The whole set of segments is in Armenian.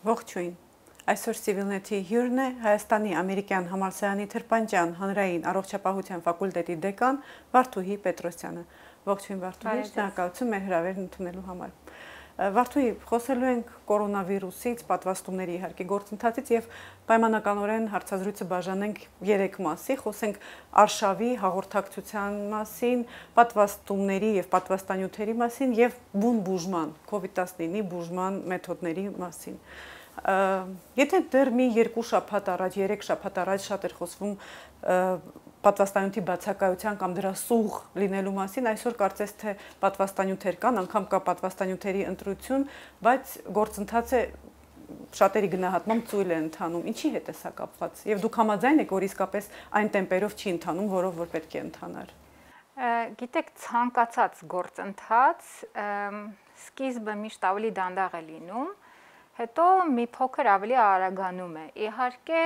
Ողջույն։ Այսօր Civilnet-ի հյուրն է Հայաստանի ամերիկյան համալսարանի Թրպանջան հանրային առողջապահության ֆակուլտետի դեկան Վարդուհի Պետրոսյանը։ Ողջույն Վարդուհի, շնորհակալություն մեր հրավերն ընդունելու համար։ Վարդուհի, խոսելու ենք կորոնավիրուսից, պատվաստումների իհարկե գործընթացից եւ պայմանականորեն հարցազրույցը բաժանենք 3 մասի, խոսենք արշավի հաղորդակցության մասին, պատվաստումների եւ պատվաստանյութերի մասին եւ բուն բուժման, COVID-19-ի բուժման մեթոդների մասին։ Եթե դեռ մի երկու շաբաթ առաջ, երեք շաբաթ առաջ շատ էր խոսվում պատվաստանյութի բացակայության կամ դրա սուղ լինելու մասին, այսօր կարծես թե պատվաստանյութեր կան, անգամ կա պատվաստանյութերի ընտրություն, բայց գործընթացը շատերի գնահատմամբ ծույլ է ընթանում։ Ինչի հետ է սա կապված։ Եվ դուք համաձայն եք, որ իսկապես այն տեմպերով չի ընթանում, որով որ պետք է ընթանար։ Գիտեք, ցանկացած գործընթաց սկիզբը միշտ ավելի դանդաղ է լինում, հետո մի փոքր ավելի արագանում է։ Իհարկե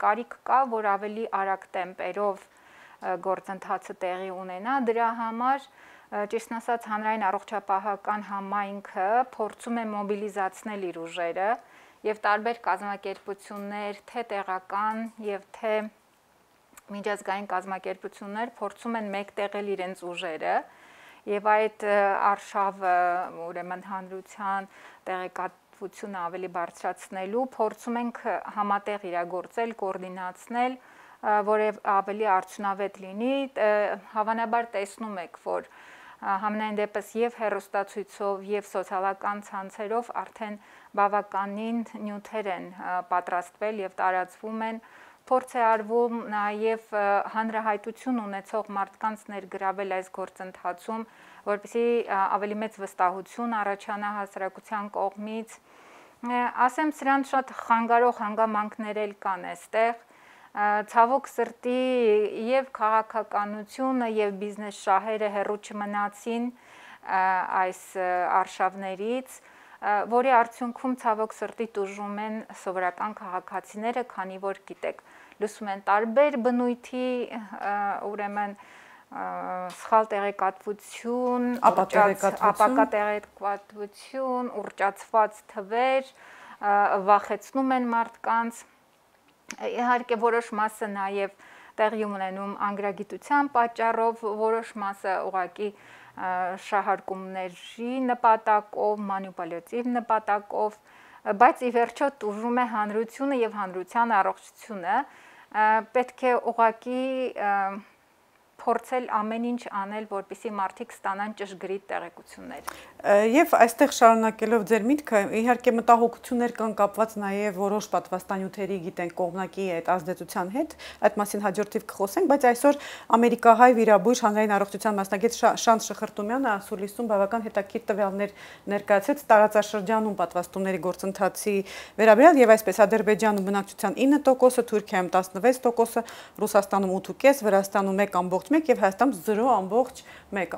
կարիք կա, որ ավելի արագ տեմպերով գործընթացը տեղի ունենա, դրա համար ճիշտն ասած հանրային առողջապահական համայնքը փորձում է մոբիլիզացնել իր ուժերը եւ տարբեր կազմակերպություններ, թե տեղական եւ թե միջազգային կազմակերպություններ փորձում են մեկտեղել իրենց ուժերը եւ այդ արշավը ուրեմն հանրության տեղեկատ հեղափոխությունը ավելի բարձրացնելու փորձում ենք համատեղ իրագործել, կոորդինացնել, որև ավելի արդյունավետ լինի, հավանաբար տեսնում եք, որ համնային դեպս եւ հերոստացույցով եւ սոցիալական ցանցերով արդեն բավականին նյութեր են պատրաստվել եւ տարածվում են փորձ է արվում նաև հանրահայտություն ունեցող մարդկանց ներգրավել այս գործընթացում, որպեսզի ավելի մեծ վստահություն առաջանա հասարակության կողմից ասեմ սրանց շատ խանգարող հանգամանքներ էլ կան այստեղ ցավոք սրտի եւ քաղաքականությունը եւ բիզնես շահերը հերո չմնացին այս արշավներից որի արդյունքում ցավոք սրտի տուժում են սովորական քաղաքացիները քանի որ գիտեք լսում են տարբեր բնույթի ուրեմն սխալ տեղեկատվություն, ապակա տեղեկատվություն, ուրճացված թվեր վախեցնում են մարդկանց։ Իհարկե որոշ մասը նաև տեղի ունենում անգրագիտության պատճառով, որոշ մասը ուղակի շահարկումների նպատակով, մանիպուլյատիվ նպատակով, բայց ի վերջո տուժում է հանրությունը եւ հանրության առողջությունը պետք է ուղակի փորձել ամեն ինչ անել, որպեսզի մարդիկ ստանան ճշգրիտ տեղեկություններ։ Եվ այստեղ շարունակելով ձեր միտքը, իհարկե մտահոգություններ կան կապված նաև որոշ պատվաստանյութերի, գիտենք, կողմնակի այդ ազդեցության հետ, այդ մասին հաջորդիվ կխոսենք, բայց այսօր ամերիկահայ վիրաբույժ հանրային առողջության մասնագետ Շանթ Շխրտումյանը ասուլիսում բավական հետաքրքիր տվյալներ ներկայացրեց տարածաշրջանում պատվաստումների գործընթացի վերաբերյալ եւ այսպես Ադրբեջանում բնակչության 9%-ը, Թուրքիայում 16%-ը, Ռուսաստանում 8.5, Վրաստանում 1.1 եւ Հայաստանում 0.1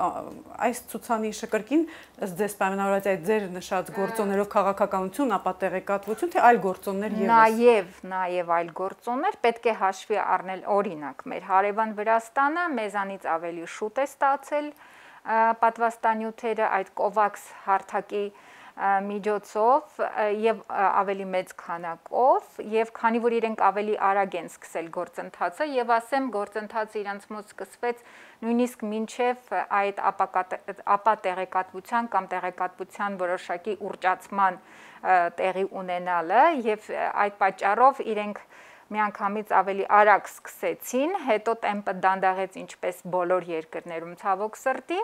այս ցուցանիշը կրկին ըստ ձեզ պայմանավորված այդ ձեր նշած գործոններով քաղաքականություն, ապա տեղեկատվություն, թե այլ գործոններ եւս։ Նաեւ, նաեւ այլ գործոններ պետք է հաշվի առնել օրինակ մեր հարևան Վրաստանը մեզանից ավելի շուտ է ստացել պատվաստանյութերը այդ COVAX հարթակի միջոցով եւ ավելի մեծ քանակով եւ քանի որ իրենք ավելի արագ են սկսել գործընթացը եւ ասեմ գործընթացը իրանց մոտ սկսվեց նույնիսկ մինչև այդ ապա տեղեկատվության կամ տեղեկատվության որոշակի ուրճացման տեղի ունենալը եւ այդ պատճառով իրենք միանգամից ավելի արագ սկսեցին, հետո տեմպը դանդաղեց ինչպես բոլոր երկրներում ցավոք սրտի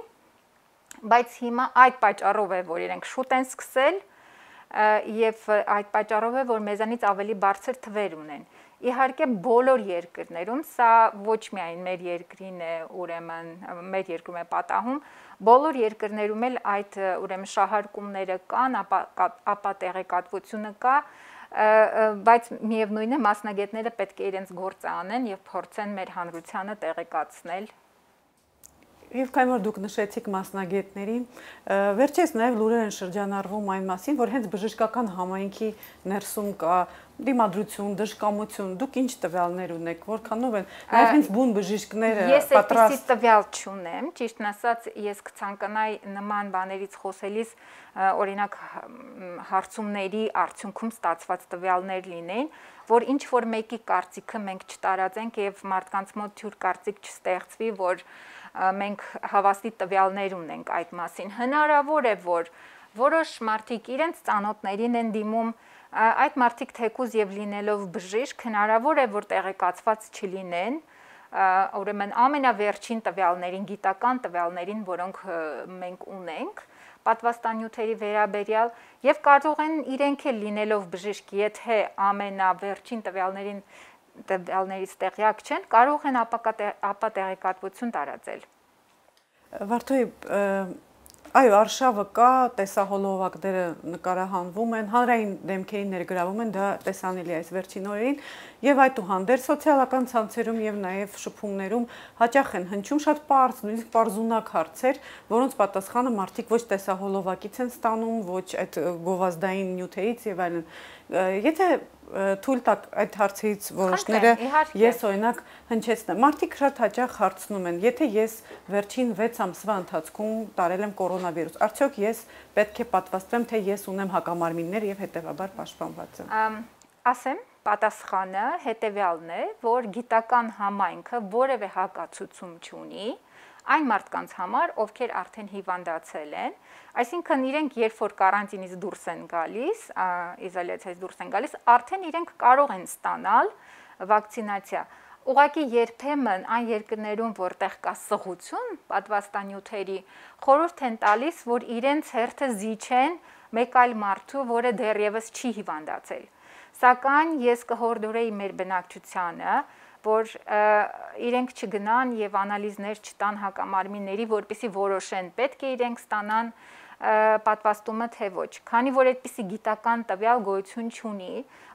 բայց հիմա այդ պատճառով է, որ իրենք շուտ են սկսել եւ այդ պատճառով է, որ մեզանից ավելի բարձր թվեր ունեն։ Իհարկե բոլոր երկրներում, սա ոչ միայն մեր երկրին է, ուրեմն մեր երկրում է պատահում, բոլոր երկրներում էլ այդ ուրեմն շահարկումները կան, ապա ապա տեղեկատվությունը կա, բայց միևնույն է մասնագետները պետք է իրենց գործը անեն եւ փորձեն մեր հանրությանը տեղեկացնել Եվ քանի որ դուք նշեցիք մասնագետներին, վերջերս նաև լուրեր են շրջանառվում այն մասին, որ հենց բժշկական համայնքի ներսում կա դիմադրություն, դժկամություն, դուք ինչ տվյալներ ունեք, որքանով են նաև հենց բուն բժիշկները պատրաստ։ Ես այդպեսի տվյալ չունեմ, ճիշտն ասած, ես կցանկանայի նման բաներից խոսելիս օրինակ հարցումների արդյունքում ստացված տվյալներ լինեն, որ ինչ որ մեկի կարծիքը մենք չտարածենք եւ մարդկանց մոտ թյուր կարծիք չստեղծվի, որ մենք հավաստի տվյալներ ունենք այդ մասին։ Հնարավոր է, որ որոշ մարդիկ իրենց ծանոթներին են դիմում այդ մարդիկ թեկուզ եւ լինելով բժիշկ հնարավոր է որ տեղեկացված չլինեն ուրեմն ամենավերջին տվյալներին գիտական տվյալներին որոնք մենք ունենք պատվաստանյութերի վերաբերյալ եւ կարող են իրենք էլ լինելով բժիշկ, եթե ամենավերջին տվյալներին տվյալներից տեղյակ չեն, կարող են ապա տեղեկատվություն տարածել։ Վարդոյ Այո, արշավը կա, տեսահոլովակները նկարահանվում են, հանրային դեմքերին ներգրավում են, դա տեսանելի է այս վերջին օրերին, եւ այդուհանդերձ սոցիալական ցանցերում եւ նաեւ շփումներում հաճախ են հնչում շատ པարզ, նույնիսկ པարզունակ հարցեր, որոնց պատասխանը մարդիկ ոչ տեսահոլովակից են ստանում, ոչ այդ գովազդային նյութերից եւ այլն։ Եթե թույլ տակ այդ հարցից որոշները ես օրինակ հնչեցնեմ։ Մարդիկ շատ հաճախ հարցնում են, եթե ես վերջին 6 ամսվա ընթացքում տարել եմ կորոնավիրուս, արդյոք ես պետք է պատվաստվեմ, թե ես ունեմ հակամարմիններ եւ հետեւաբար պաշտպանված եմ։ Ասեմ, պատասխանը հետեւյալն է, որ գիտական համայնքը որևէ հակացուցում չունի այն մարդկանց համար, ովքեր արդեն հիվանդացել են, Այսինքն իրենք երբ որ կարանտինից դուրս են գալիս, իզոլյացիայից դուրս են գալիս, արդեն իրենք կարող են ստանալ վակցինացիա։ Ուղղակի երբեմն այն երկրներում, որտեղ կա սղություն պատվաստանյութերի, խորհուրդ են տալիս, որ իրենց հերթը զիջեն մեկ այլ մարդու, որը դեռևս չի հիվանդացել։ Սակայն ես կհորդորեի մեր բնակչությանը, որ իրենք չգնան եւ անալիզներ չտան հակամարմինների, որpիսի որոշեն պետք է իրենք ստանան պատվաստումը թե ոչ։ Քանի որ այդպիսի գիտական տվյալ գոյություն չունի,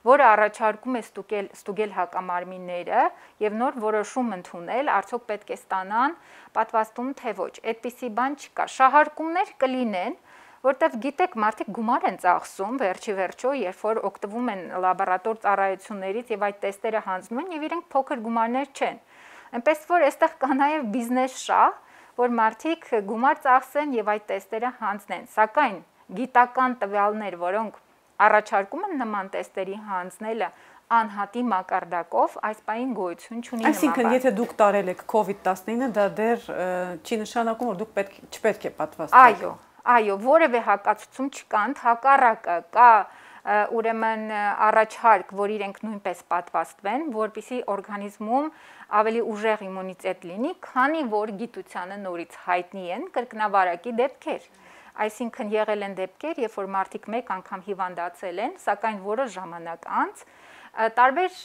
որը առաջարկում է ստուգել ստուգել հակամարմինները եւ նոր որոշում ընդունել, արդյոք պետք է ստանան պատվաստում թե ոչ։ Այդպիսի բան չկա։ Շահարկումներ կլինեն, որտեվ գիտեք, մարդիկ գումար են ծախսում վերջի վերջո, երբ որ օգտվում են լաբորատոր ծառայություններից եւ այդ տեստերը հանձնում են եւ իրենք փոքր գումարներ չեն։ Այնպես որ այստեղ կա նաեւ բիզնես շահ, որ մարդիկ գումար ծախսեն եւ այդ տեստերը հանձնեն։ Սակայն գիտական տվյալներ, որոնք առաջարկում են նման տեստերի հանձնելը անհատի մակարդակով այս պայն գոյություն չունի նման։ Այսինքն, եթե դուք տարել եք COVID-19, դա դեռ չի նշանակում, որ դուք պետք չպետք է պատվաստեք։ Այո, այո, որևէ հակացություն չկա, հակառակը կա ուրեմն առաջարկ, որ իրենք նույնպես պատվաստվեն, որpիսի օրգանիզմում ավելի ուժեղ իմունիտետ լինի, քանի որ գիտությանը նորից հայտնի են կրկնավարակի դեպքեր։ Այսինքն եղել են դեպքեր, երբ որ մարդիկ մեկ անգամ հիվանդացել են, սակայն որոշ ժամանակ անց տարբեր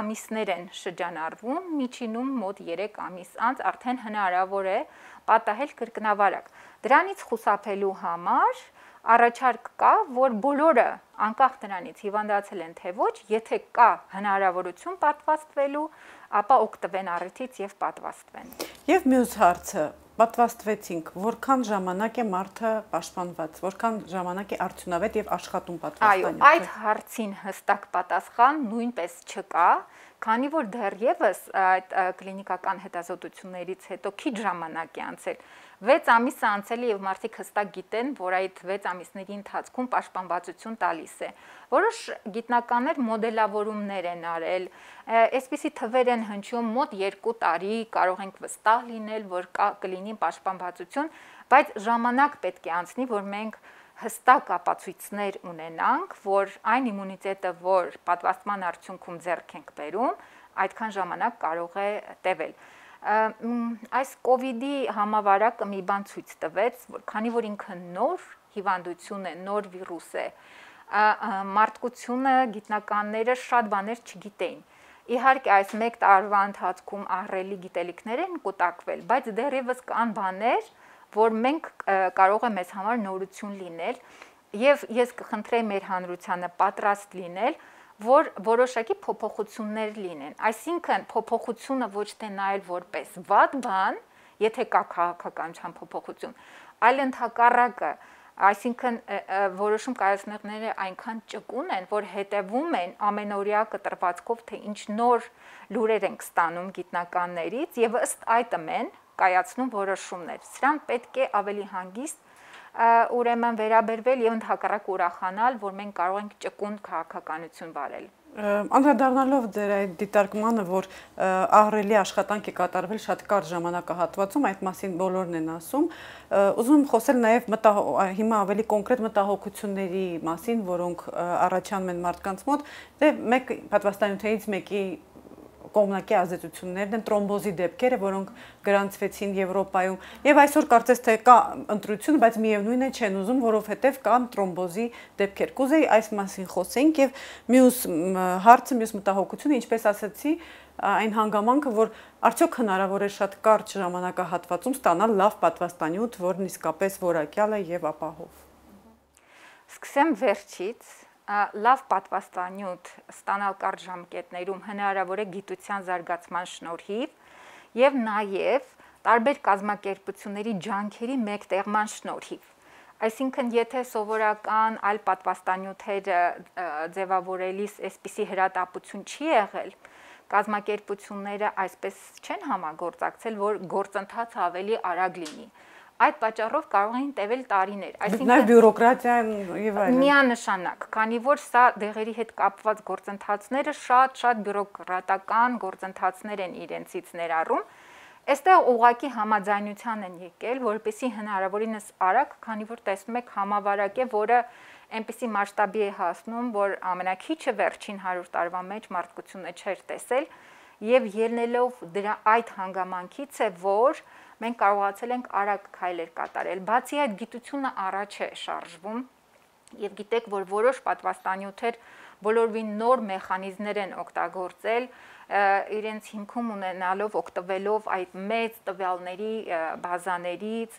ամիսներ են շրջանառվում, միջինում մոտ 3 ամիս անց արդեն հնարավոր է պատահել կրկնավարակ։ Դրանից խուսափելու համար առաջարկ կա, որ բոլորը անկախ նրանից հիվանդացել են թե ոչ, եթե կա հնարավորություն պատվաստվելու, ապա օգտվեն առիթից եւ պատվաստվեն։ Եվ մյուս հարցը, պատվաստվեցինք, որքան ժամանակ է մարդը պաշտպանված, որքան ժամանակ է արդյունավետ եւ աշխատում պատվաստանյութը։ Այո, այդ հարցին հստակ պատասխան նույնպես չկա, քանի որ դեռևս այդ կլինիկական հետազոտություններից հետո քիչ ժամանակ է անցել 6 ամիս անցել եւ մարդիկ հստակ գիտեն, որ այդ 6 ամիսների ընթացքում պաշտպանվածություն տալիս է։ Որոշ գիտնականներ մոդելավորումներ են արել, այսպիսի թվեր են հնչում մոտ 2 տարի կարող ենք վստահ լինել, որ կա կլինի պաշտպանվածություն, բայց ժամանակ պետք է անցնի, որ մենք հստակ ապացույցներ ունենանք, որ այն իմունիտետը, որ պատվաստման արդյունքում ձեռք ենք բերում, այդքան ժամանակ կարող է տևել այս կ ូវ իդի համավարակը մի բան ցույց տվեց, որ քանի որ ինքը նոր հիվանդություն է, նոր վիրուս է, մարդկությունը, գիտնականները շատ բաներ չգիտեին։ Իհարկե այս 1 տարվա ընթացքում ահռելի գիտելիքներ են կուտակվել, բայց դեռևս կան բաներ, որ մենք կարող է մեզ համար նորություն լինել եւ ես կխնդրեի մեր հանրությանը պատրաստ լինել որ որոշակի փոփոխություններ լինեն։ Այսինքն փոփոխությունը ոչ թե նայել որպես վատ բան, եթե կա քաղաքականության փոփոխություն, այլ ընդհակառակը Այսինքն որոշում կայացնողները այնքան ճկուն են, որ հետևում են ամենօրյա կտրվածքով, թե ինչ նոր լուրեր ենք ստանում գիտնականներից եւ ըստ այդմ են կայացնում որոշումներ։ Սրան պետք է ավելի հանգիստ ուրեմն վերաբերվել եւ ընդհակառակ ուրախանալ, որ մենք կարող ենք ճկուն քաղաքականություն վարել։ Անդրադառնալով ձեր այդ դիտարկմանը, որ ահռելի աշխատանք է կատարվել շատ կարճ ժամանակահատվածում, այդ մասին բոլորն են ասում, ուզում եմ խոսել նաև մտահ հիմա ավելի կոնկրետ մտահոգությունների մասին, որոնք առաջանում են մարդկանց մոտ, դե մեկ պատվաստանյութերից մեկի կողմնակի ազդեցություններն են տրոմբոզի դեպքերը, որոնք գրանցվեցին Եվրոպայում։ Եվ այսօր կարծես թե կա ընտրություն, բայց միևնույն է չեն ուզում, որովհետև կան տրոմբոզի դեպքեր։ Կուզեի այս մասին խոսենք եւ մյուս հարցը, մյուս մտահոգությունը, ինչպես ասացի, այն հանգամանքը, որ արդյոք հնարավոր է շատ կարճ ժամանակահատվածում ստանալ լավ պատվաստանյութ, որն իսկապես որակյալ է եւ ապահով։ Սկսեմ վերջից լավ պատվաստանյութ ստանալ կարճ ժամկետներում հնարավոր է գիտության զարգացման շնորհիվ եւ նաեւ տարբեր կազմակերպությունների ջանքերի մեկտեղման շնորհիվ։ Այսինքն, եթե սովորական այլ պատվաստանյութեր ձևավորելիս այսպիսի հրատապություն չի եղել, կազմակերպությունները այսպես չեն համագործակցել, որ գործընթացը ավելի արագ լինի այդ պատճառով կարող էին տևել տարիներ։ Այսինքն նաև բյուրոկրատիան եւ այլն։ Միանշանակ, քանի որ սա դեղերի հետ կապված գործընթացները շատ-շատ բյուրոկրատական գործընթացներ են իրենցից ներառում, Այստեղ ուղակի համաձայնության են եկել, որպեսի հնարավորինս արագ, քանի որ տեսնում եք համավարակ է, որը այնպիսի մասշտաբի է հասնում, որ ամենակիչը վերջին 100 տարվա մեջ մարդկությունը չէր տեսել, եւ ելնելով դրա այդ հանգամանքից է, որ մենք կարողացել ենք արագ քայլեր կատարել։ Բացի այդ գիտությունը առաջ է շարժվում եւ գիտեք, որ որոշ պատվաստանյութեր բոլորովին նոր մեխանիզմներ են օգտագործել իրենց հիմքում ունենալով օգտվելով այդ մեծ տվյալների բազաներից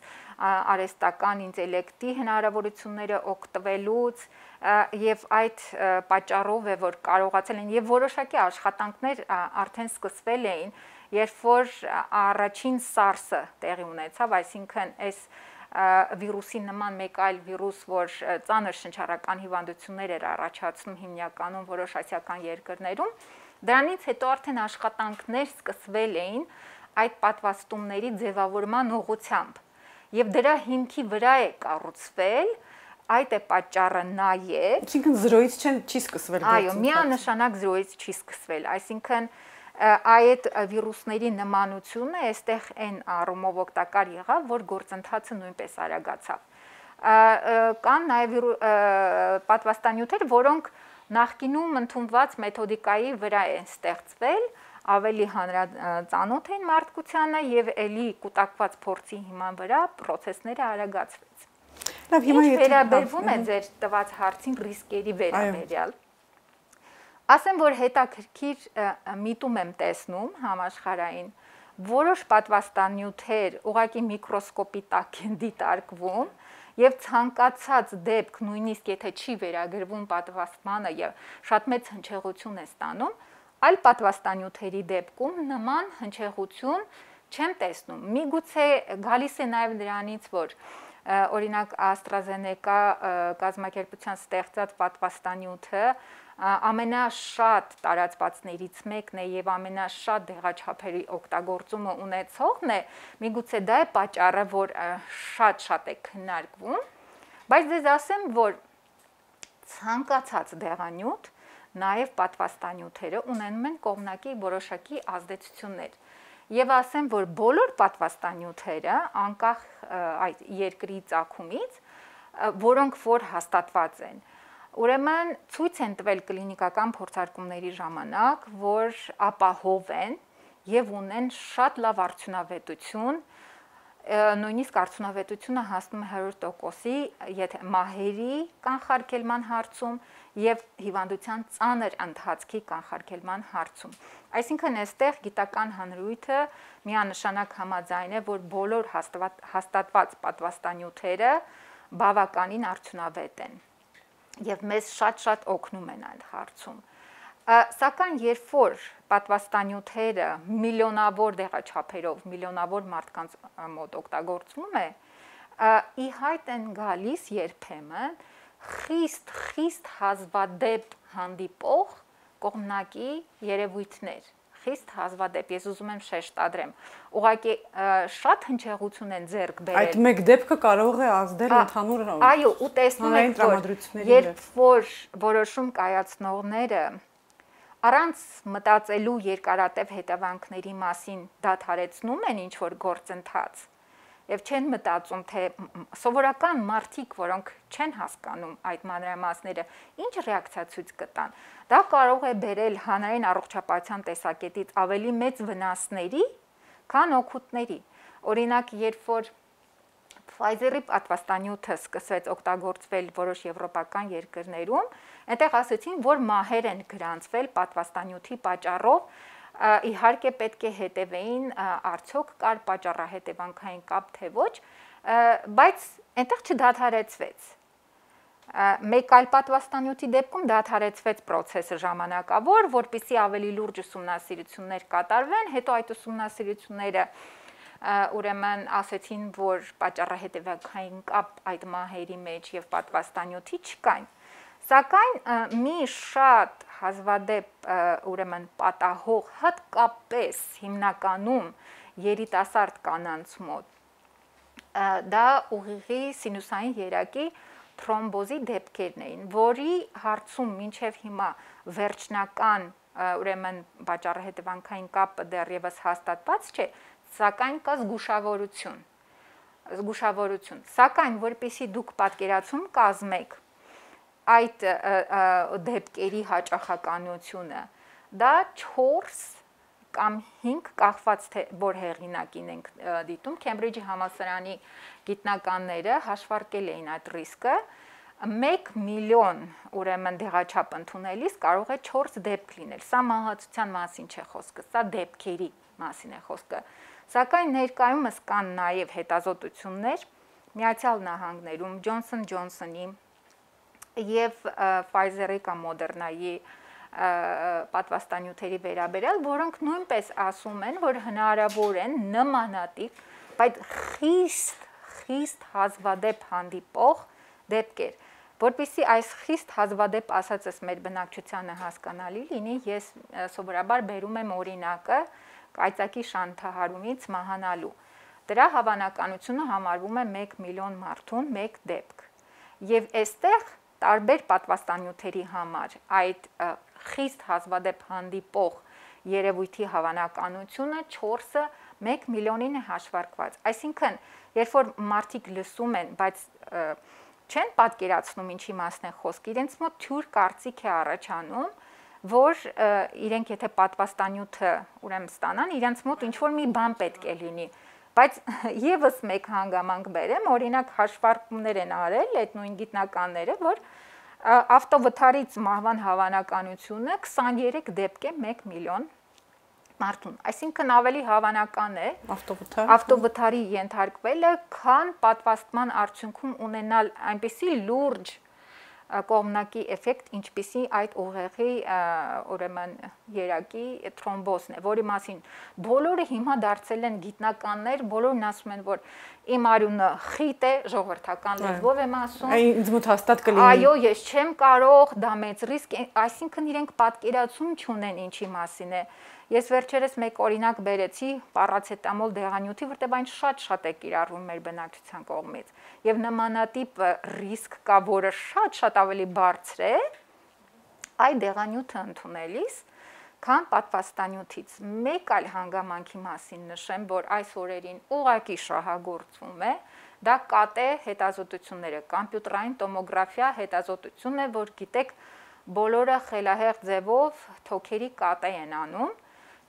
արեստական ինտելեկտի հնարավորությունները օգտվելուց եւ այդ պատճառով է որ կարողացել են եւ որոշակի աշխատանքներ արդեն սկսվել էին երբ որ առաջին SARS-ը տեղի ունեցավ, այսինքն այս վիրուսի նման մեկ այլ վիրուս, որ ծանր շնչառական հիվանդություններ էր առաջացնում հիմնականում որոշ ասիական երկրներում, դրանից հետո արդեն աշխատանքներ սկսվել էին այդ պատվաստումների ձևավորման ուղղությամբ։ Եվ դրա հիմքի վրա է կառուցվել այդ է պատճառը նաև Այսինքն զրոյից չեն չի սկսվել Այո, միանշանակ զրոյից չի սկսվել, այսինքն այդ վիրուսների նմանությունը այստեղ այն առումով օգտակար եղավ, որ գործընթացը նույնպես արագացավ։ Կան նաև պատվաստանյութեր, որոնք նախկինում ընդունված մեթոդիկայի վրա են ստեղծվել, ավելի հանրածանոթ են մարդկությանը եւ ելի կൂട്ടակված փորձի հիման վրա process-ները արագացվեց։ Լավ, հիմա եթե վերաբերվում է ձեր տված հարցին ռիսկերի վերաբերյալ, Ասեմ, որ հետաքրքիր միտում եմ տեսնում համաշխարային որոշ պատվաստանյութեր ուղակի միկրոսկոպի տակ են դիտարկվում եւ ցանկացած դեպք նույնիսկ եթե չի վերագրվում պատվաստմանը եւ շատ մեծ հնչեղություն է ստանում, այլ պատվաստանյութերի դեպքում նման հնչեղություն չեմ տեսնում։ Միգուցե գալիս է նաեւ դրանից, որ օրինակ AstraZeneca կազմակերպության ստեղծած պատվաստանյութը ամենաշատ տարածվածներից մեկն է եւ ամենաշատ դեղաչափերի օգտագործումը ունեցողն է, միգուցե դա է պատճառը, որ շատ-շատ է քննարկվում, բայց դες ասեմ, որ ցանկացած դեղանյութ նաև պատվաստանյութերը ունենում են կողմնակի որոշակի ազդեցություններ։ Եվ ասեմ, որ բոլոր պատվաստանյութերը, անկախ այդ երկրի ցակումից, որոնք որ հաստատված են, Ուրեմն ցույց են տվել կլինիկական փորձարկումների ժամանակ, որ ապահով են եւ ունեն շատ լավ արդյունավետություն, նույնիսկ արդյունավետությունը հասնում է 100%-ի, եթե մահերի կանխարգելման հարցում եւ հիվանդության ծանր ընթացքի կանխարգելման հարցում։ Այսինքն այստեղ գիտական հանրույթը միանշանակ համաձայն է, որ բոլոր հաստատված պատվաստանյութերը բավականին արդյունավետ են եւ մեզ շատ-շատ օգնում են այդ հարցում։ Սակայն երբ որ պատվաստանյութերը միլիոնավոր դեղաչափերով, միլիոնավոր մարդկանց մոտ օգտագործվում է, ի հայտ են գալիս երբեմն խիստ խիստ հազվադեպ հանդիպող կողմնակի երևույթներ խիստ հազվադեպ ես ուզում եմ շեշտադրեմ ուղղակի շատ հնչեղություն են ձեռք բերել այդ մեկ դեպքը կարող է ազդել ընդհանուր այո ու տեսնում եք որ երբ որ որոշում կայացնողները առանց մտածելու երկարատև հետևանքների մասին դադարեցնում են ինչ որ գործընթաց եւ չեն մտածում թե սովորական մարդիկ, որոնք չեն հասկանում այդ մանրամասները, ինչ ռեակցիա ցույց կտան։ Դա կարող է բերել հանրային առողջապահության տեսակետից ավելի մեծ վնասների, քան օգուտների։ Օրինակ, երբ որ Pfizer-ի պատվաստանյութը սկսվեց օգտագործվել որոշ եվրոպական երկրներում, այնտեղ ասացին, որ մահեր են գրանցվել պատվաստանյութի պատճառով իհարկե պետք է հետևեին արդյոք կար պատճառահետևանքային կապ թե ոչ, բայց այնտեղ չդադարեցվեց մեկ այլ պատվաստանյութի դեպքում դադարեցվեց process-ը ժամանակավոր, որpիսի ավելի լուրջ ուսումնասիրություններ կատարվեն, հետո այդ ուսումնասիրությունները ուրեմն ասեցին, որ պատճառահետևանքային կապ այդ մահերի մեջ եւ պատվաստանյութի չկային։ Սակայն մի շատ հազվադեպ ուրեմն պատահող հատկապես հիմնականում երիտասարդ կանանց մոտ դա ուղիղի սինուսային երակի թրոմբոզի դեպքերն էին, որի հարցում մինչև հիմա վերջնական ուրեմն բաժարահետևանքային կապը դեռևս հաստատված չէ, սակայն կա զգուշավորություն զգուշավորություն սակայն որpիսի դուք պատկերացում կազմեք այդ դեպքերի հաճախականությունը դա 4 կամ 5 կախված թե որ հեղինակին ենք դիտում Քեմբրիջի համալսարանի գիտնականները հաշվարկել էին այդ ռիսկը 1 միլիոն ուրեմն դեղաչափ ընդունելիս կարող է 4 դեպք լինել։ Սա մահացության մասին չէ խոսքը, սա դեպքերի մասին է խոսքը։ Սակայն ներկայումս կան նաև հետազոտություններ Միացյալ Նահանգներում Johnson Johnson-ի եւ Pfizer-ի կամ Moderna-ի պատվաստանյութերի վերաբերյալ, որոնք նույնպես ասում են, որ հնարավոր են նմանատիպ, բայց խիստ խիստ հազվադեպ հանդիպող դեպքեր որpիսի այս խիստ հազվադեպ ասածս մեր բնակչությանը հասկանալի լինի, ես սովորաբար բերում եմ օրինակը կայծակի շանթահարումից մահանալու։ Դրա հավանականությունը համարվում է 1 միլիոն մարդուն 1 դեպք։ Եվ այստեղ տարբեր պատվաստանյութերի համար այդ խիստ հազվադեպ հանդիպող երևույթի հավանականությունը 4-ը 1 միլիոնին է հաշվարկված։ Այսինքն, երբ որ մարդիկ լսում են, բայց չեն պատկերացնում ինչի մասն է խոսք, իրենց մոտ թյուր կարծիք է առաջանում, որ իրենք եթե պատվաստանյութը ուրեմն ստանան, իրենց մոտ ինչ որ մի բան պետք է լինի Բայց եւս մեկ հանգամանք բերեմ, օրինակ հաշվարկումներ են արել այդ նույն գիտնականները, որ ավտովթարից մահվան հավանականությունը 23 դեպք է 1 միլիոն մարդուն։ Այսինքն ավելի հավանական է ավտովթար ավտովթարի ենթարկվելը, քան պատվաստման արդյունքում ունենալ այնպիսի լուրջ կողմնակի էֆեկտ, ինչպիսի այդ ուղեղի ուրեմն երակի թրոմբոզն է, որի մասին բոլորը հիմա դարձել են գիտնականներ, բոլորն ասում են, որ իմ արյունը խիտ է, ժողովրդական լեզվով եմ ասում։ Այն ինձ մոտ հաստատ կլինի։ Այո, ես չեմ կարող, դա մեծ ռիսկ է, այսինքն իրենք պատկերացում չունեն ինչի մասին է։ Ես վերջերս մեկ օրինակ բերեցի պարացետամոլ դեղանյութի, որտեղ այն շատ-շատ է կիրառվում մեր բնակչության կողմից եւ նմանատիպ ռիսկ կա, որը շատ-շատ ավելի բարձր է այդ դեղանյութը ընդունելիս, քան պատվաստանյութից։ Մեկ այլ հանգամանքի մասին նշեմ, որ այս օրերին ուղակի շահագործվում է, դա կատե հետազոտությունները, համբյուտերային տոմոգրաֆիա հետազոտությունն է, որ գիտեք, բոլորը խելահեղ ձևով թոքերի կատե են անում,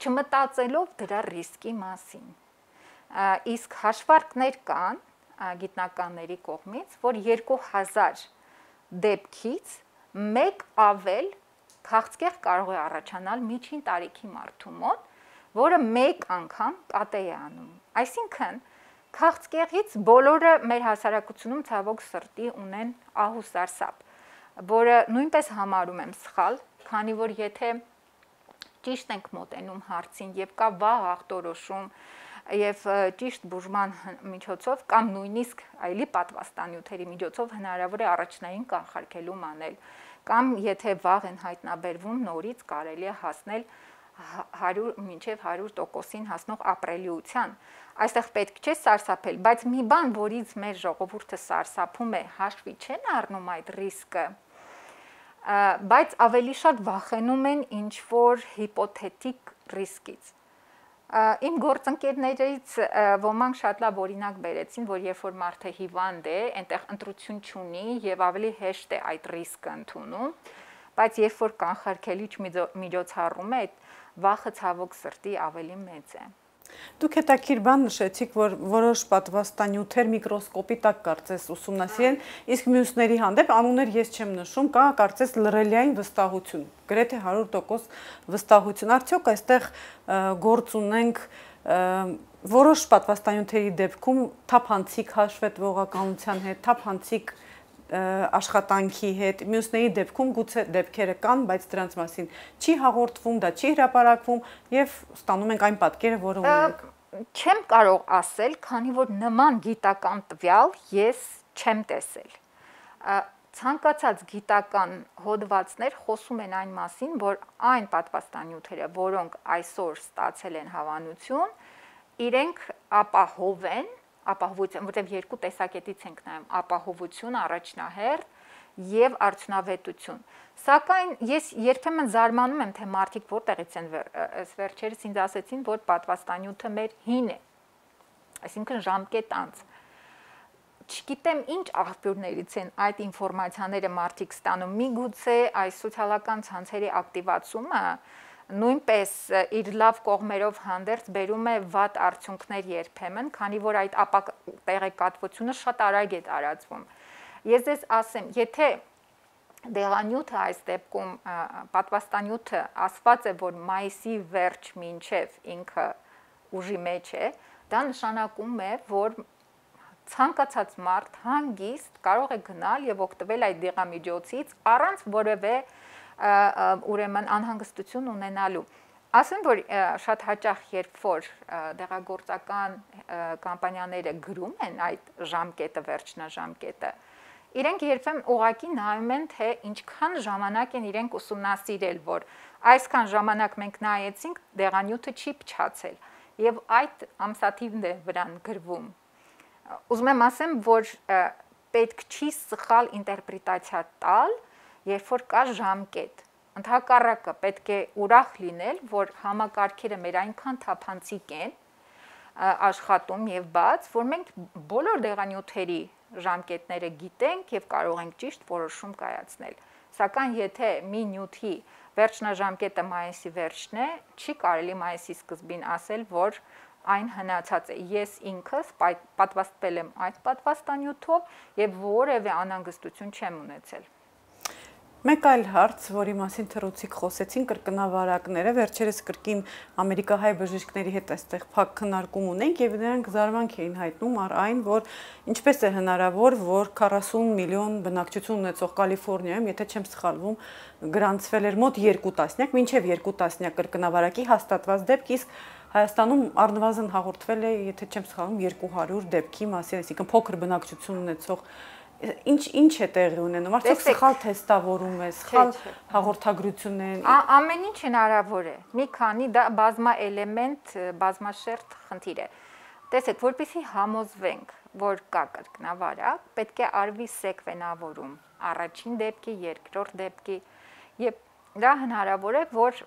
չմտածելով դրա ռիսկի մասին։ Իսկ հաշվարկներ կան, գիտնականների կողմից, որ 2000 դեպքից մեկ ավել քաղցկեղ կարող է առաջանալ միջին տարիքի մարդու մոտ, որը մեկ անգամ կատե է անում։ Այսինքն քաղցկեղից բոլորը մեր հասարակությունում ցավոք սրտի ունեն ահուսարսապ, որը նույնպես համարում եմ սխալ, քանի որ եթե ճիշտ ենք մոտենում հարցին եւ կա վաղ ախտորոշում, եւ ճիշտ բուժման միջոցով կամ նույնիսկ այլի պատվաստանյութերի միջոցով հնարավոր է առաջնային կանխարգելում անել կամ եթե վաղ են հայտնաբերվում նորից կարելի է հասնել 100 մինչև 100%-ին հասնող ապրելիության այստեղ պետք չէ սարսափել, բայց մի բան, որից մեր ժողովուրդը սարսափում է, հաշվի չեն առնում այդ ռիսկը, բայց ավելի շատ վախենում են ինչ որ հիպոթետիկ ռիսկից իմ գործընկերներից ոմանք շատ լավ օրինակ բերեցին, որ երբ որ մարդը հիվանդ է, այնտեղ ընտրություն չունի եւ ավելի հեշտ է այդ ռիսկը ընդունում, բայց երբ որ կանխարգելիչ միջոցառում է, այդ վախը ցավոք սրտի ավելի մեծ է։ Դուք հետաքրիր բան նշեցիք, որ որոշ պատվաստանյութեր միկրոսկոպի տակ կարծես ուսումնասիրեն, իսկ մյուսների հանդեպ անուններ ես չեմ նշում, կա կարծես լրելիային վստահություն, գրեթե 100% վստահություն։ Արդյոք այստեղ գործ ունենք որոշ պատվաստանյութերի դեպքում թափանցիկ հաշվետվողականության հետ, թափանցիկ աշխատանքի հետ, մյուսների դեպքում գուցե դեպքերը կան, բայց դրանց մասին չի հաղորդվում, դա չի հրապարակվում եւ ստանում ենք այն պատկերը, որը ունենք։ Չեմ կարող ասել, քանի որ նման գիտական տվյալ ես չեմ տեսել ցանկացած գիտական հոդվածներ խոսում են այն մասին, որ այն պատվաստանյութերը, որոնք այսօր ստացել են հավանություն, իրենք ապահով են ապահովություն, որտեղ երկու տեսակետից ենք նայում՝ ապահովություն առաջնահերթ եւ արդյունավետություն։ Սակայն ես երբեմն զարմանում եմ, թե մարդիկ որտեղից են այս վերջերս ինձ ասեցին, որ պատվաստանյութը մեր հին է։ Այսինքն ժամկետ անց չգիտեմ ինչ աղբյուրներից են այդ ինֆորմացիաները մարդիկ ստանում։ Միգուցե այս սոցիալական ցանցերի ակտիվացումը նույնպես իր լավ կողմերով հանդերձ բերում է վատ արդյունքներ երբեմն, քանի որ այդ ապա տեղեկատվությունը շատ արագ է տարածվում։ Ես ձեզ ասեմ, եթե դեղանյութը այս դեպքում պատվաստանյութը ասված է, որ մայիսի վերջ մինչև ինքը ուժի մեջ է, դա նշանակում է, որ ցանկացած մարդ հանգիստ կարող է գնալ եւ օգտվել այդ դեղամիջոցից առանց որևէ ուրեմն անհանգստություն ունենալու ասեմ որ շատ հաճախ երբ որ դեղագործական կամպանիաները գրում են այդ ժամկետը վերջնաժամկետը իրենք երբեմն ուղակի նայում են թե ինչքան ժամանակ են իրենք ուսումնասիրել որ այսքան ժամանակ մենք նայեցինք դեղանյութը չի փչացել եւ այդ ամսաթիվն է վրան գրվում ուզում եմ ասեմ որ պետք չի սխալ ինտերպրետացիա տալ երբ որ կա ժամկետ ընդհակառակը պետք է ուրախ լինել, որ համակարգերը մեր այնքան թափանցիկ են աշխատում եւ բաց, որ մենք բոլոր դեղանյութերի ժամկետները գիտենք եւ կարող ենք ճիշտ որոշում կայացնել։ Սակայն եթե մի նյութի վերջնաժամկետը մայիսի վերջն է, չի կարելի մայիսի սկզբին ասել, որ այն հնացած է։ Ես ինքս պատվաստվել եմ այդ պատվաստանյութով եւ որևէ անհանգստություն չեմ ունեցել։ Մեկ այլ հարց, որի մասին թռուցիկ խոսեցին կրկնավարակները, վերջերս կրկին ամերիկահայ բժիշկների հետ այստեղ փակ քննարկում ունենք եւ նրանք զարմանք էին հայտնում առ այն, որ ինչպես է հնարավոր, որ 40 միլիոն բնակչություն ունեցող Կալիֆոռնիայում, եթե չեմ սխալվում, գրանցվել էր մոտ 2 տասնյակ, մինչև 2 տասնյակ կրկնավարակի հաստատված դեպք, իսկ Հայաստանում առնվազն հաղորդվել է, եթե չեմ սխալվում, 200 դեպքի մասին, այսինքն փոքր բնակչություն ունեցող ինչ ինչ է տեղի ունենում արդյոք սխալ թեստավորում է սխալ հաղորդագրություն է ամեն ինչ հնարավոր է մի քանի դա բազմա էլեմենտ բազմաշերտ խնդիր է տեսեք որպեսի համոզվենք որ կա կրկնավարակ պետք է արվի սեկվենավորում առաջին դեպքի երկրորդ դեպքի եւ դա հնարավոր է որ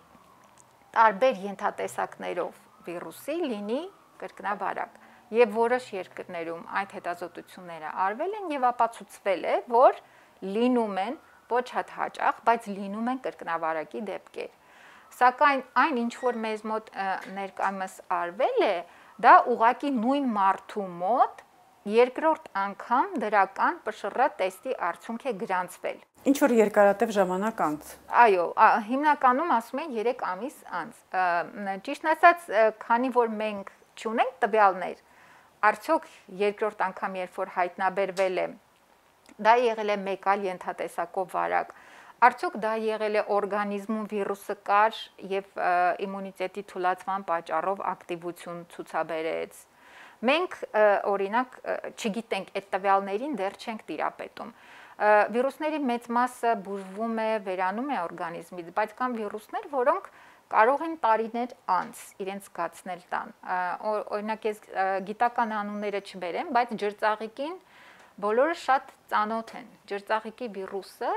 տարբեր ենթատեսակներով վիրուսի լինի կրկնավարակ եւ որոշ երկրներում այդ հետազոտությունները արվել են եւ ապացուցվել է, որ լինում են ոչ հատ հաճախ, բայց լինում են կրկնավարակի դեպքեր։ Սակայն այն ինչ որ մեզ մոտ ներկայումս արվել է, դա ուղակի նույն մարդու մոտ երկրորդ անգամ դրական ՊՇՌ տեստի արդյունք է գրանցվել։ Ինչ որ երկարատև ժամանակ անց։ Այո, հիմնականում ասում են 3 ամիս անց։ Ճիշտ ասած, քանի որ մենք չունենք տվյալներ, արդյոք երկրորդ անգամ երբ որ հայտնաբերվել է դա եղել է մեկ այլ ենթատեսակով վարակ Արդյոք դա եղել է օրգանիզմում վիրուսը կար եւ իմունիտետի թուլացման պատճառով ակտիվություն ցուցաբերեց։ Մենք օրինակ չգիտենք այդ տվյալներին դեռ չենք տիրապետում վիրուսների մեծ մասը բուժվում է, վերանում է օրգանիզմից, բայց կան վիրուսներ, որոնք կարող են տարիներ անց իրենց զգացնել տան։ Օրինակ ես գիտական անունները չբերեմ, բայց ջրծաղիկին բոլորը շատ ծանոթ են։ Ջրծաղիկի վիրուսը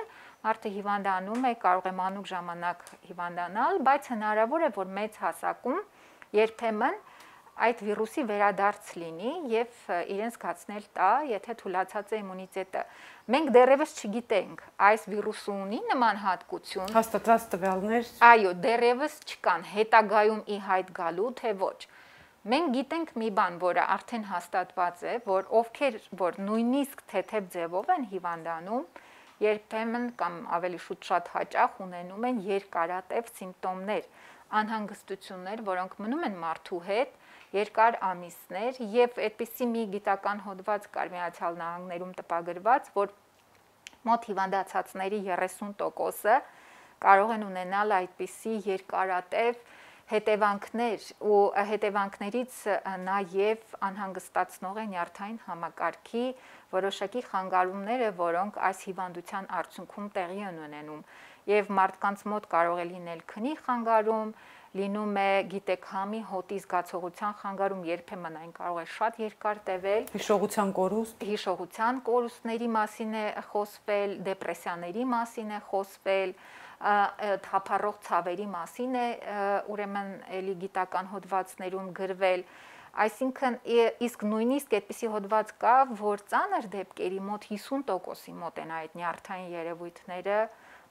մարդը հիվանդանում է, կարող է մանուկ ժամանակ հիվանդանալ, բայց հնարավոր է, որ մեծ հասակում երբեմն այդ վիրուսի վերադարձ լինի եւ իրենց զգացնել տա, եթե թուլացած է իմունիտետը։ Մենք դեռևս չգիտենք, այս վիրուսը ունի նման հատկություն։ Հաստատված տվյալներ։ Այո, դեռևս չկան, հետագայում ի հայտ գալու թե ոչ։ Մենք գիտենք մի բան, որը արդեն հաստատված է, որ ովքեր որ նույնիսկ թեթև ձևով են հիվանդանում, երբեմն կամ ավելի շուտ շատ հաճախ ունենում են երկարատև սիմպտոմներ, անհանգստություններ, որոնք մնում են մարդու հետ, երկար ամիսներ եւ այդպիսի մի գիտական հոդված կար Միացյալ Նահանգներում տպագրված, որ մոտ հիվանդացածների 30%-ը կարող են ունենալ այդպիսի երկարատև հետևանքներ ու հետևանքներից նաև անհանգստացնող է նյարդային համակարգի որոշակի խանգարումները, որոնք այս հիվանդության արդյունքում տեղի են ունենում եւ մարդկանց մոտ կարող է լինել քնի խանգարում, լինում է գիտեք համի հոտի զգացողության խանգարում երբեմն այն կարող է շատ երկար տևել հիշողության կորուստ հիշողության կորուստների մասին է խոսվել դեպրեսիաների մասին է խոսվել թափառող ցավերի մասին է ուրեմն էլի գիտական հոդվածներում գրվել Այսինքն իսկ նույնիսկ այդպիսի հոդված կա, որ ծանր դեպքերի մոտ 50%-ի մոտ են այդ նյարդային երևույթները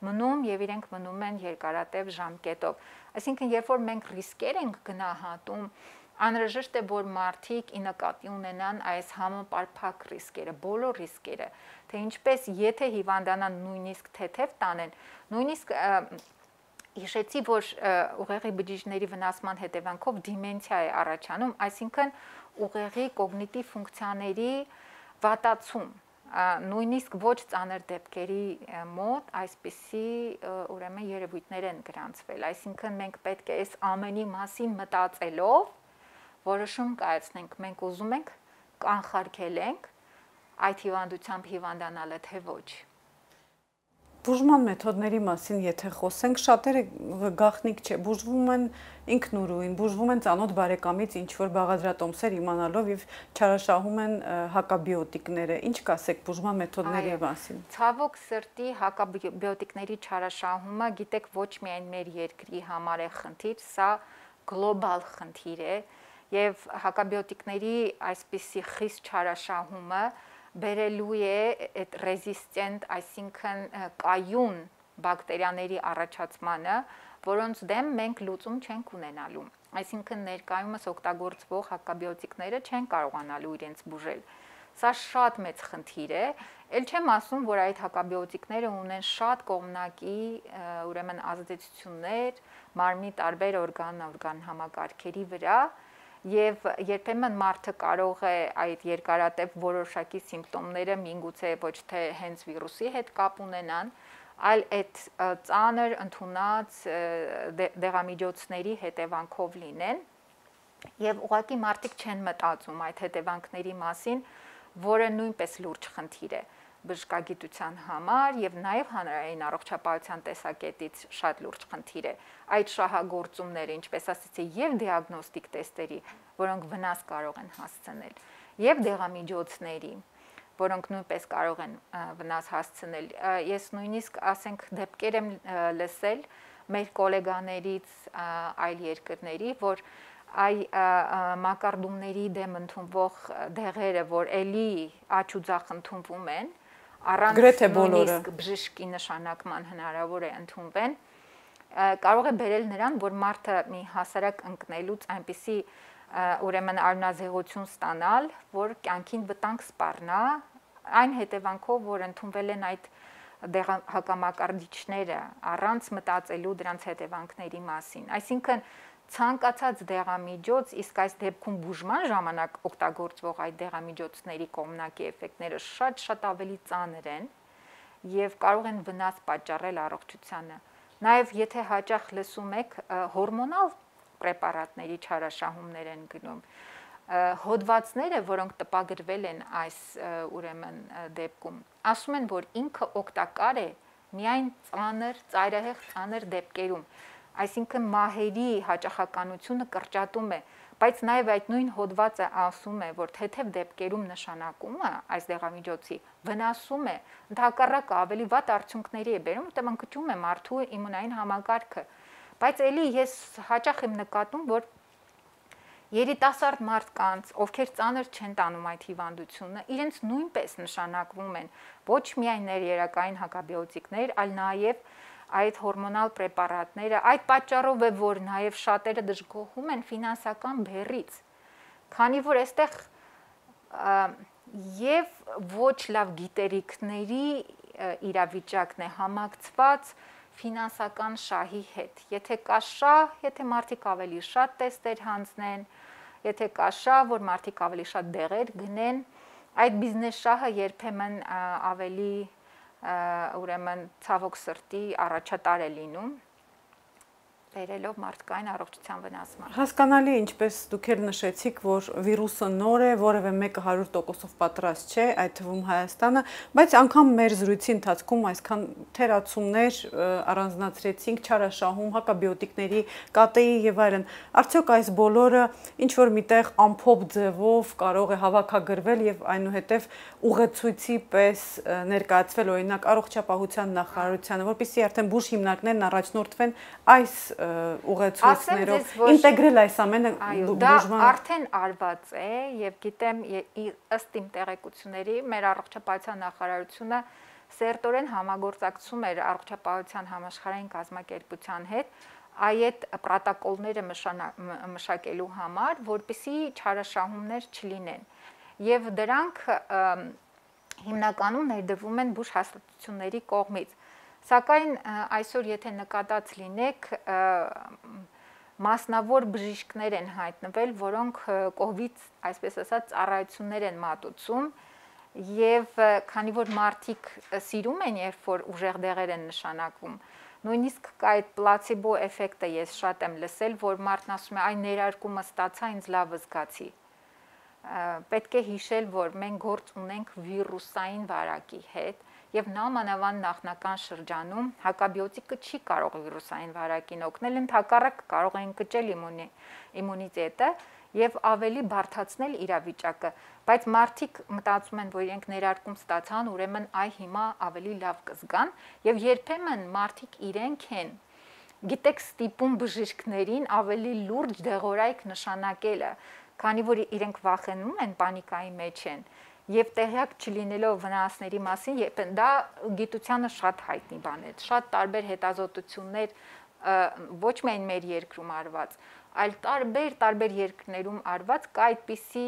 մնում եւ իրենք մնում են երկարատև ժամկետով։ Այսինքն, երբ որ մենք ռիսկեր ենք գնահատում, անհրաժեշտ է որ մարդիկ ի նկատի ունենան այս համապարփակ ռիսկերը, բոլոր ռիսկերը, թե ինչպես եթե հիվանդանան նույնիսկ թեթև տանեն, նույնիսկ հիշեցի, որ ուղեղի բջիջների վնասման հետևանքով դիմենցիա է առաջանում, այսինքն ուղեղի կոգնիտիվ ֆունկցիաների վատացում նույնիսկ ոչ ծանր դեպքերի մոտ այսպիսի ուրեմն երևույթներ են գրանցվել այսինքն մենք պետք է այս ամենի մասին մտածելով որոշում կայացնենք մենք ուզում ենք կանխարգել ենք այդ հիվանդությամբ հիվանդանալը թե ոչ Բուժման մեթոդների մասին եթե խոսենք, շատերը գախնիկ չէ, բուժվում են ինքնուրույն, բուժվում են ծանոթ բարեկամից ինչ որ բաղադրատոմսեր իմանալով եւ չարաշահում են հակաբիոտիկները։ Ինչ կասեք բուժման մեթոդների մասին։ Ցավոք սրտի հակաբիոտիկների չարաշահումը, գիտեք, ոչ միայն մեր երկրի համար է խնդիր, սա գլոբալ խնդիր է եւ հակաբիոտիկների այսպիսի խիստ չարաշահումը բերելու է այդ ռեզիստենտ, այսինքն կայուն բակտերիաների առաջացմանը, որոնց դեմ մենք լուծում չենք ունենալու։ Այսինքն ներկայումս օգտագործվող հակաբիոտիկները չեն կարողանալու իրենց բուժել։ Սա շատ մեծ խնդիր է։ Էլ չեմ ասում, որ այդ հակաբիոտիկները ունեն շատ կողմնակի ուրեմն ազդեցություններ մարմնի տարբեր օրգան, օրգան համակարգերի վրա, եւ երբեմն մարդը կարող է այդ երկարատև որոշակի սիմպտոմները միգուցե ոչ թե հենց վիրուսի հետ կապ ունենան, այլ այդ ծանր ընդունած դեղամիջոցների հետևանքով լինեն եւ ուղղակի մարդիկ չեն մտածում այդ հետևանքների մասին, որը նույնպես լուրջ խնդիր է բժշկագիտության համար եւ նաեւ հանրային առողջապահության տեսակետից շատ լուրջ խնդիր է այդ շահագործումները, ինչպես ասեցի, եւ դիագնոստիկ տեստերի, որոնք վնաս կարող են հասցնել, եւ դեղամիջոցների, որոնք նույնպես կարող են վնաս հասցնել։ Ես նույնիսկ ասենք դեպքեր եմ լսել մեր գոլեգաներից այլ երկրների, որ այ մակարդումների դեմ ընդունվող դեղերը, որ ելի աճ ու ձախ ընդունվում են, առանց գրեթե բոլորը բժշկի նշանակման հնարավոր է ընդունվեն, կարող է բերել նրան, որ մարդը մի հասարակ ընկնելուց այնպիսի ուրեմն արնազեղություն ստանալ, որ կյանքին վտանգ սպառնա, այն հետևանքով, որ ընդունվել են այդ հակամակարդիչները առանց մտածելու դրանց հետևանքների մասին։ Այսինքն ցանկացած դեղամիջոց, իսկ այս դեպքում բուժման ժամանակ օգտագործվող այդ դեղամիջոցների կողմնակի էֆեկտները շատ-շատ ավելի ծանր են եւ կարող են վնաս պատճառել առողջությանը։ Նաեւ եթե հաճախ լսում եք հորմոնալ պրեպարատների չարաշահումներ են գնում, հոդվածները, որոնք տպագրվել են այս ուրեմն դեպքում, ասում են, որ ինքը օգտակար է միայն ծանր, ծայրահեղ ծանր դեպքերում։ Այսինքն մահերի հաճախականությունը կրճատում է, բայց նաև այդ նույն հոդվածը ասում է, որ թեթև դեպքերում նշանակումը այս դեղամիջոցի վնասում է, ընդհակառակը ավելի վատ արդյունքների է բերում, որտեղ ընկճում է մարդու իմունային համակարգը։ Բայց ելի ես հաճախ եմ նկատում, որ երիտասարդ մարդկանց, ովքեր ծանր չեն տանում այդ հիվանդությունը, իրենց նույնպես նշանակվում են ոչ միայն ներերակային հակաբիոտիկներ, այլ նաև այդ հորմոնալ պրեպարատները, այդ պատճառով է, որ նաև շատերը դժգոհում են ֆինանսական բեռից։ Քանի որ այստեղ եւ ոչ լավ գիտերիքների իրավիճակն է համակցված ֆինանսական շահի հետ։ Եթե կա շահ, եթե մարդիկ ավելի շատ տեստեր հանձնեն, եթե կա շահ, որ մարդիկ ավելի շատ դեղեր գնեն, այդ բիզնես շահը երբեմն ավելի ուրեմն ցավոք սրտի առաջատար է լինում բերելով մարդկային առողջության վնասման։ Հասկանալի ինչպես դուք էլ նշեցիք, որ վիրուսը նոր է, որևէ մեկը 100%-ով պատրաստ չէ, այդ թվում Հայաստանը, բայց անգամ մեր զրույցի ընթացքում այսքան թերացումներ առանձնացրեցինք չարաշահում, հակաբիոտիկների, կատեի եւ այլն։ Արդյոք այս բոլորը ինչ որ միտեղ ամփոփ ձևով կարող է հավաքագրվել եւ այնուհետեւ ուղեցույցի պես ներկայացվել օրինակ առողջապահության նախարարությանը, որպեսզի արդեն բուժ հիմնարկներն առաջնորդվեն այս ուղեցույցներով ինտեգրել այս ամենը բուժման արդեն արված է եւ գիտեմ ըստ իմ տեղեկությունների մեր առողջապահության նախարարությունը սերտորեն համագործակցում էր առողջապահության համաշխարհային կազմակերպության հետ այդ պրոտոկոլները մշակելու համար, որպիսի չարաշահումներ չլինեն։ Եվ դրանք հիմնականում ներդրվում են բուժ հաստատությունների կողմից Սակայն այսօր եթե նկատած լինեք մասնավոր բժիշկներ են հայտնվել, որոնք կոവിഡ്, այսպես ասած, ծառայություններ են մատուցում եւ քանի որ մարդիկ սիրում են, երբ որ ուժեղ դեղեր են նշանակվում, նույնիսկ կա այդ պլացիբո էֆեկտը ես շատ եմ լսել, որ մարդն ասում է, այ ներարկումը ստացա, ինձ լավ զգացի պետք է հիշել, որ մենք գործ ունենք վիրուսային վարակի հետ եւ նամանավան նախնական շրջանում հակաբիոտիկը չի կարող վիրուսային վարակին օգնել, ընդհակառակ կարող է ընկճել իմունի իմունիտետը եւ ավելի բարթացնել իրավիճակը, բայց մարդիկ մտածում են, որ իրենք ներարկում ստացան, ուրեմն այ հիմա ավելի լավ կզգան եւ երբեմն մարդիկ իրենք են գիտեք ստիպում բժիշկներին ավելի լուրջ դեղորայք նշանակելը, քանի որ իրենք վախենում են, պանիկայի մեջ են եւ տեղյակ չլինելով վնասների մասին, երբ դա գիտությանը շատ հայտնի բան է, շատ տարբեր հետազոտություններ ոչ միայն մեր երկրում արված, այլ տարբեր տարբեր երկրներում արված կա այդպիսի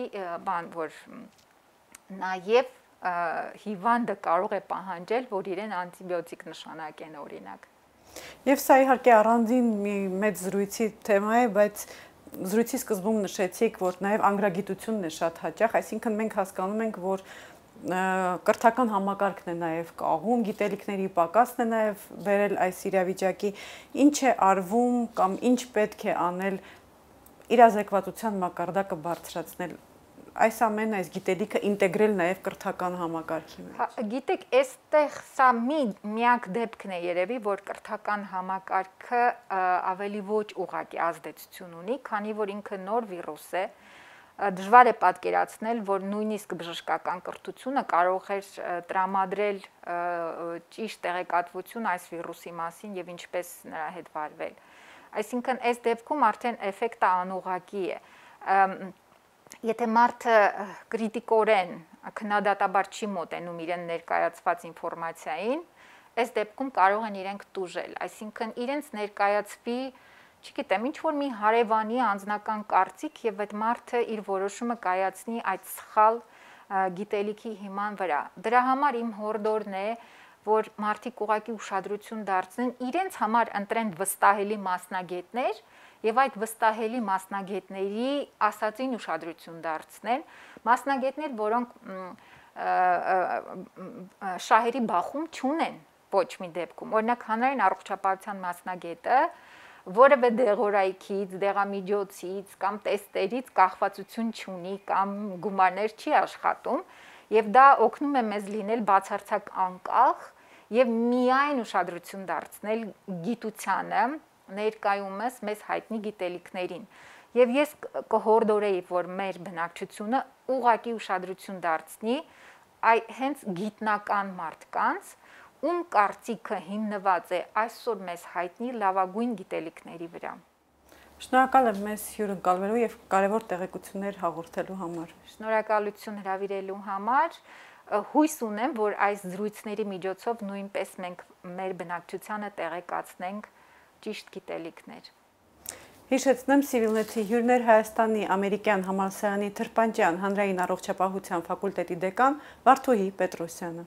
բան, որ նաեւ հիվանդը կարող է պահանջել, որ իրեն անտիբիոտիկ նշանակեն օրինակ։ Եվ սա իհարկե առանձին մի մեծ զրույցի թեմա է, բայց զրույցի սկզբում նշեցիք, որ նաև անգրագիտությունն է շատ հաճախ, այսինքն մենք հասկանում ենք, որ կրթական համակարգն է նաև կաղում, գիտելիքների պակասն է նաև վերել այս իրավիճակի, ինչ է արվում կամ ինչ պետք է անել իրազեկվածության մակարդակը բարձրացնել այս ամենը, այս գիտելիքը ինտեգրել նաև կրթական համակարգի մեջ։ հա, Գիտեք, այստեղ սա մի միակ դեպքն է երևի, որ կրթական համակարգը ավելի ոչ ուղակի ազդեցություն ունի, քանի որ ինքը նոր վիրուս է, դժվար է պատկերացնել, որ նույնիսկ բժշկական կրթությունը կարող էր տրամադրել ճիշտ տեղեկատվություն այս վիրուսի մասին եւ ինչպես նրա հետ վարվել։ Այսինքն այս դեպքում արդեն էֆեկտը անուղակի է եթե մարդը կրիտիկորեն քննադատաբար չի մոտենում իրեն ներկայացված ինֆորմացիային, այս դեպքում կարող են իրենք տուժել, այսինքն իրենց ներկայացվի չգիտեմ, ինչ որ մի հարևանի անձնական կարծիք եւ այդ մարդը իր որոշումը կայացնի այդ սխալ գիտելիքի հիման վրա։ Դրա համար իմ հորդորն է, որ մարդիկ ուղակի ուշադրություն դարձնեն իրենց համար ընտրեն վստահելի մասնագետներ, եւ այդ վստահելի մասնագետների ասացին ուշադրություն դարձնեն, մասնագետներ, որոնք շահերի բախում չունեն ոչ մի դեպքում։ Օրինակ հանրային առողջապահության մասնագետը որևէ դեղորայքից, դեղամիջոցից կամ տեստերից կախվածություն չունի կամ գումարներ չի աշխատում եւ դա օգնում է մեզ լինել բացարձակ անկախ եւ միայն ուշադրություն դարձնել գիտությանը ներկայումս մեզ հայտնի գիտելիքներին եւ ես կհորդորեի որ մեր բնակչությունը ուղակի ուշադրություն դարձնի այ հենց գիտնական մարդկանց ում կարծիքը հիմնված է այսօր մեզ հայտնի լավագույն գիտելիքների վրա։ Շնորհակալ եմ մեզ հյուրընկալվելու եւ կարեւոր տեղեկություններ հաղորդելու համար։ Շնորհակալություն հրավիրելու համար։ Հույս ունեմ, որ այս զրույցների միջոցով նույնպես մենք մեր բնակչությանը տեղեկացնենք ճիշտ գիտելիքներ։ Հիշեցնեմ Civilnet-ի հյուրներ Հայաստանի ամերիկյան համալսարանի Թրպանջյան հանրային առողջապահության ֆակուլտետի դեկան Վարդուհի Պետրոսյանը։